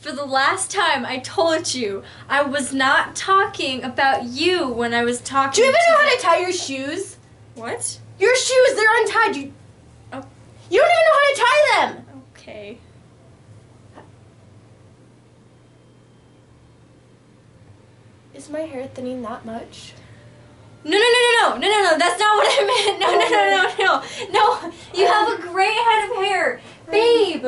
For the last time, I told you I was not talking about you when I was talking. Do you even know how to tie your shoes? What? Your shoes, they're untied. You, oh. you don't even know how to tie them. Okay. Is my hair thinning that much? No, no, no, no, no, no, no, no, that's not what I meant. No, no, no, no, no, no. You have a great head of hair, babe.